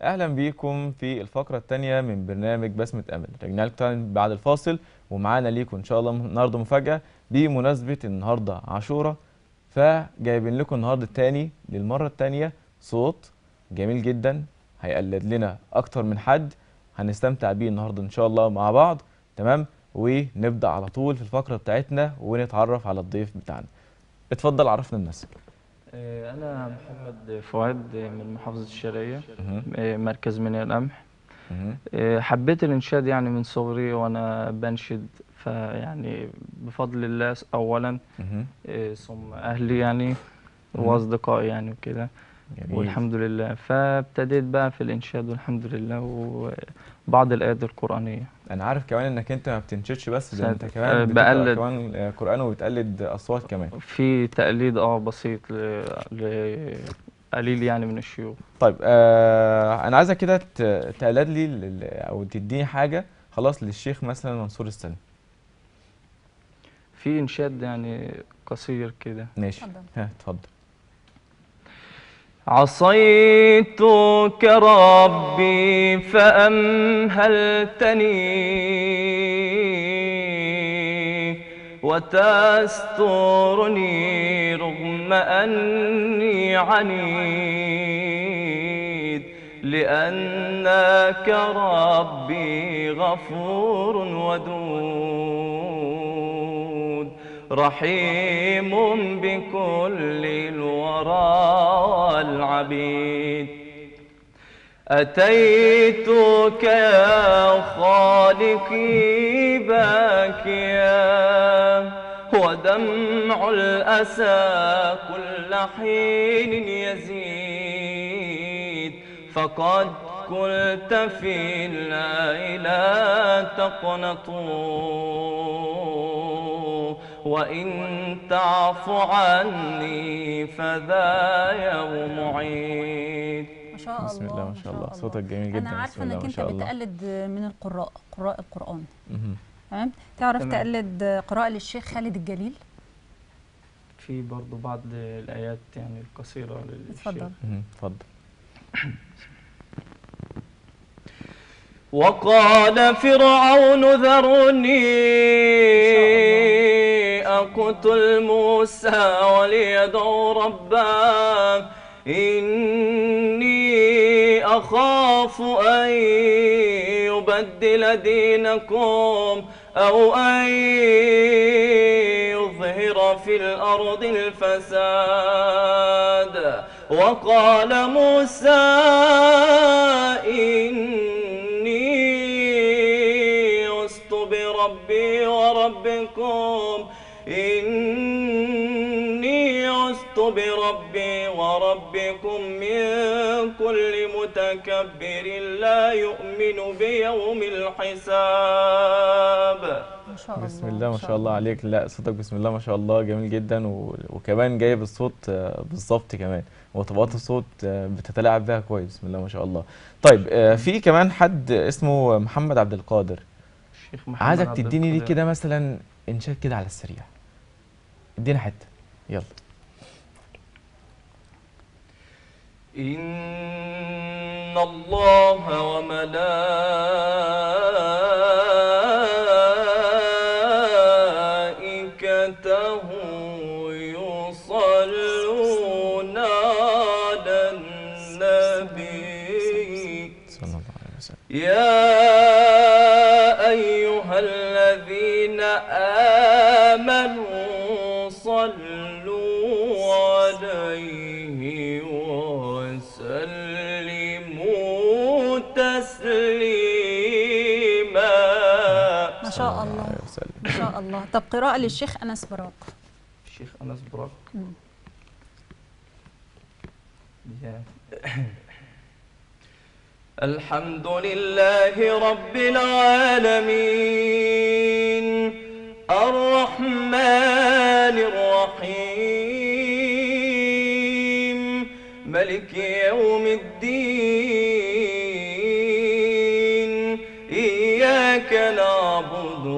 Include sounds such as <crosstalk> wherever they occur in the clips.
أهلا بيكم في الفقرة الثانية من برنامج بسمة أمل. رجعنا لكم بعد الفاصل ومعانا ليكم إن شاء الله النهارده مفاجأة بمناسبة النهارده عاشوراء فجايبين لكم النهارده تاني للمرة الثانية صوت جميل جدا هيقلد لنا أكتر من حد. هنستمتع بيه النهارده إن شاء الله مع بعض. تمام؟ ونبدأ على طول في الفقرة بتاعتنا ونتعرف على الضيف بتاعنا. اتفضل عرفنا الناس. أنا محمد فؤاد من محافظة الشرقية. آه، مركز منيا القمح. آه، حبيت الإنشاد يعني من صغري وأنا بنشد فيعني بفضل الله أولا. آه، ثم أهلي يعني. وأصدقائي يعني وكده جميل. والحمد لله فابتديت بقى في الإنشاد والحمد لله وبعض الآيات القرآنية أنا عارف كمان إنك أنت ما بتنشدش بس ده أنت. كمان بتقرأ بقلد. كمان آه، قرآن وبتقلد أصوات كمان في تقليد آه بسيط ل... لقليل يعني من الشيوخ طيب آه أنا عايزك كده ت- تقلد لي ال- أو تديني حاجة خلاص للشيخ مثلا منصور السلمي في إنشاد يعني قصير كده ماشي اتفضل. عصيتك ربي فأمهلتني وتسترني رغم أني عنيد لأنك ربي غفور ودود. رحيم بكل الورى والعبيد. أتيتك يا خالقي باكيا ودمع الأسى كل حين يزيد. فقد قلت في لا تقنطوا. وإن تعف عني فذا يوم عيد. ما شاء الله بسم الله ما شاء الله. صوتك جميل جدا أنا بسم عارفة الله إنك ما أنت شاء الله. بتقلد من القراء قراء القرآن. مهم. تمام؟ تعرف تمام. تقلد قراءة للشيخ خالد الجليل؟ في برضو بعض الآيات يعني القصيرة للشيخ. اتفضل. اتفضل. وقال فرعون ذرني أقتل موسى وليدعو ربه إني أخاف أن يبدل دينكم أو أن يظهر في الأرض الفساد. وقال موسى إني بربي وربكم من كل متكبر لا يؤمن بيوم الحساب. ما شاء الله بسم الله ما شاء الله عليك. لا صوتك بسم الله ما شاء الله جميل جدا و... وكمان جايب الصوت آه، بالظبط كمان. وطبقات الصوت آه، بتتلاعب بيها كويس. بسم الله ما شاء الله. طيب آه، في كمان حد اسمه محمد عبد القادر. الشيخ محمد عايزك تديني ليه. كده مثلا إنشاد كده على السريع. ادينا حتة. يلا. إن الله وملائكته يصلون على النبي. صلى الله عليه وسلم. يا أيها الذين آمنوا شاء الله. طب قراءة للشيخ أنس براق. الشيخ أنس. يا- الحمد لله رب العالمين. الرحمن الرحيم. ملك يوم الدين. إياك نعبد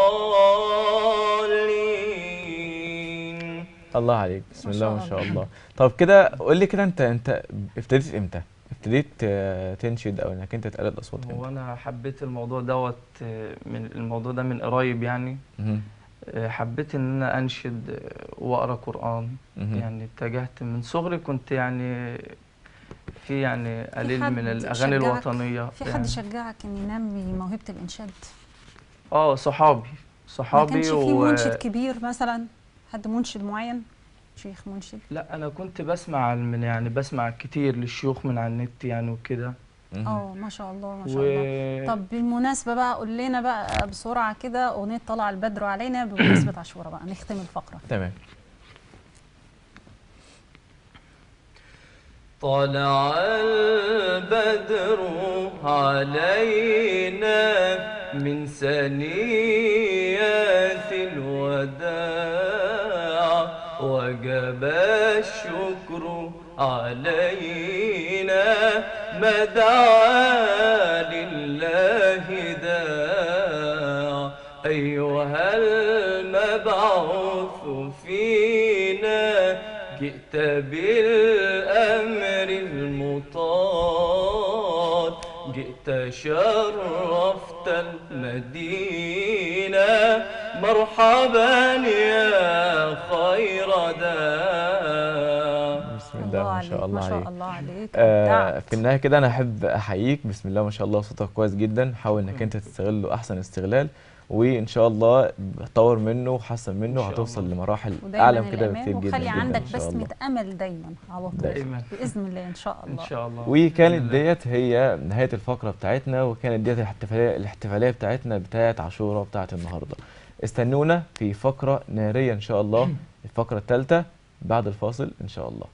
الله عليك بسم ما الله ما شاء الله. طب كده قول لي كده انت انت ابتديت إمتى ابتديت آه، تنشد أو إنك أنت تقلد اصوات هو أنا حبيت الموضوع دوت آه، من الموضوع ده من قريب يعني. آه، حبيت إن أنا أنشد وأقرأ قرآن. يعني اتجهت من صغري كنت يعني في يعني قليل من الأغاني؟ الوطنية في يعني حد شجعك إن ينمي موهبه الإنشاد آه صحابي ما صحابي كانش في. منشد كبير مثلا حد منشد معين؟ شيخ منشد. لا أنا كنت بسمع من يعني بسمع كتير للشيوخ من على النت يعني وكده. آه ما شاء الله ما شاء و... الله. طب بالمناسبة بقى قول لنا بقى بسرعة كده أغنية طلع البدر علينا بمناسبة <coughs> عاشوراء بقى نختم الفقرة. تمام. طلع البدر علينا من ثنيات الوداع. وجب الشكر علينا ما دعا لله داع. أيها المبعوث فينا جئت بالأمر جئت شرفت المدينة. مرحبا يا خير داع بسم الله ما شاء الله ما شاء عليك الله عليك. آه. في النهاية كده أنا أحب أحييك. بسم الله ما شاء الله صوتك كويس جدا. حاول إنك أنت تستغله أحسن استغلال. وإن شاء الله تطور منه وحسن منه الله. لمراحل أعلى من كده بكتير جدا وخلي عندك إن بسمة أمل دايما على طول. دايما. بإذن الله إن شاء إن الله. شاء الله. وكانت. ديت هي نهاية الفقرة بتاعتنا وكانت ديت الاحتفاليه الاحتفالية بتاعتنا بتاعت عاشوراء بتاعت النهارده. استنونا في فقرة نارية إن شاء الله <clears throat> الفقرة الثالثة بعد الفاصل إن شاء الله.